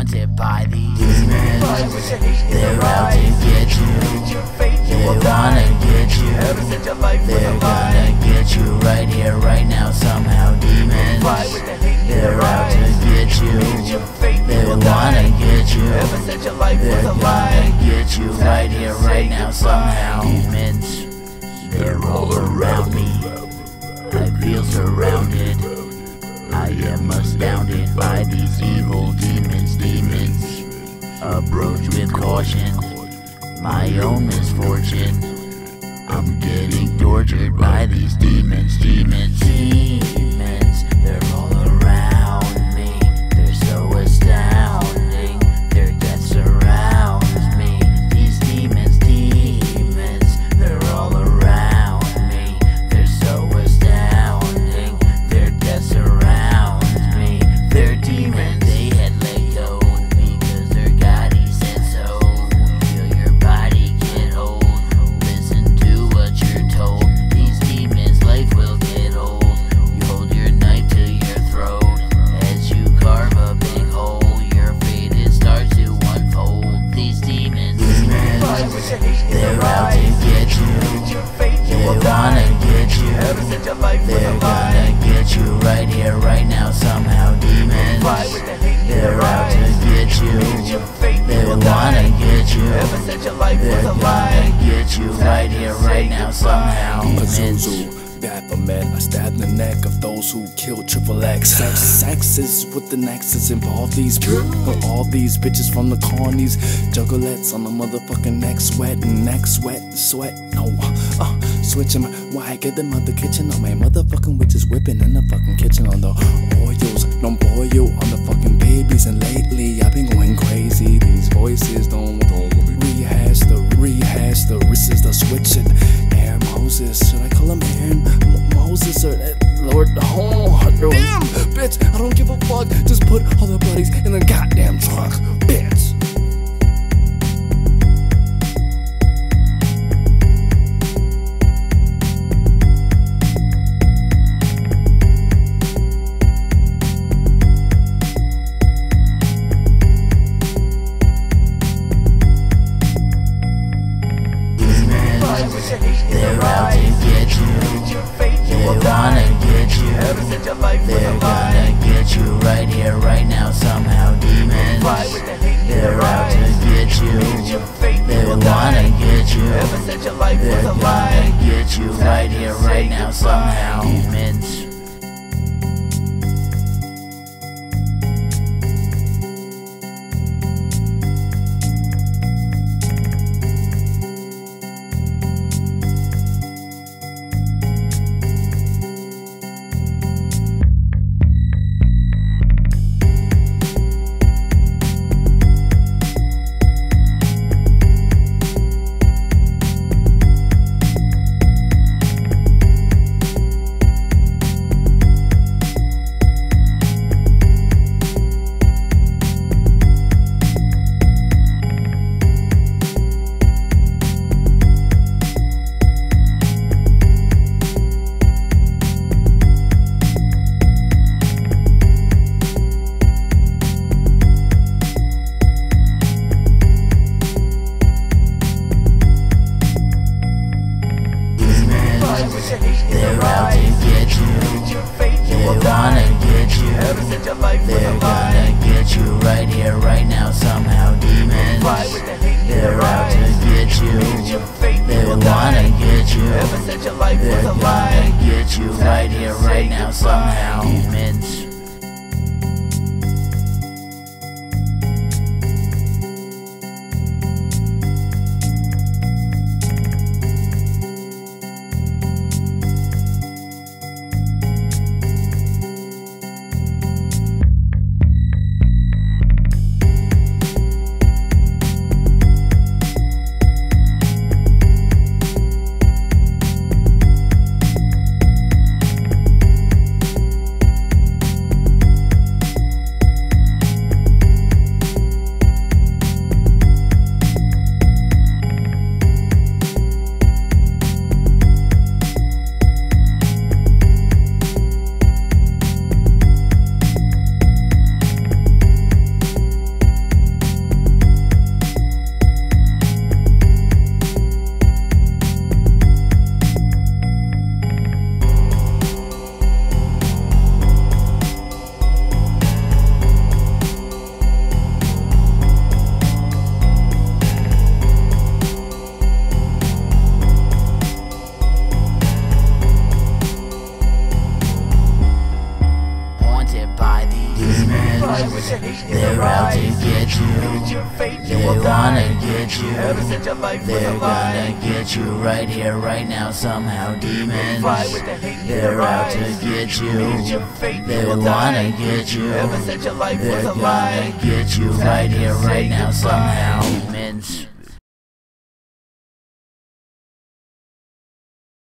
haunted by these demons. They're out to get you. They wanna get you. They're gonna get you right here, right now, somehow, demons. They're out to get you. They wanna get you. They're gonna get you right here, right now, somehow, demons. They're all around me. I feel surrounded. I am astounded caution, my own misfortune. I'm getting tortured by these demons, demons, demons. Here, right now, somehow, demons. They're out to get you. They wanna get you. They're gonna get you right here, right now, somehow, demons. Pazuzu, Baphomet, I stabbed the neck of those who killed Triple X. Sex, sex is with the nexus involve these all these bitches from the cornies, juggalettes on the motherfucking neck, sweat neck sweat, sweat. No, uh, switch 'em. Why I get them out the kitchen on my motherfucking witches whipping in the fucking kitchen on the oils, no boil on the fucking babies. And lately I've been going crazy. These voices don't don't rehash the rehash the wrist is the switch it. Aaron Moses, should I Moses or uh, Lord? Oh, damn, bitch! I don't give a fuck. Just put all the buddies in the goddamn trunk, bitch. demons. They're out to get you. They wanna get you. They're gonna get you right here, right now, somehow, demons. They're out to get you. You right here, right now, somehow, They're out to get you. They wanna get you. They're gonna get you right here, right now, somehow. Demons. They're out to get you. They wanna get you. They're gonna get you right here, right now, somehow. Demons.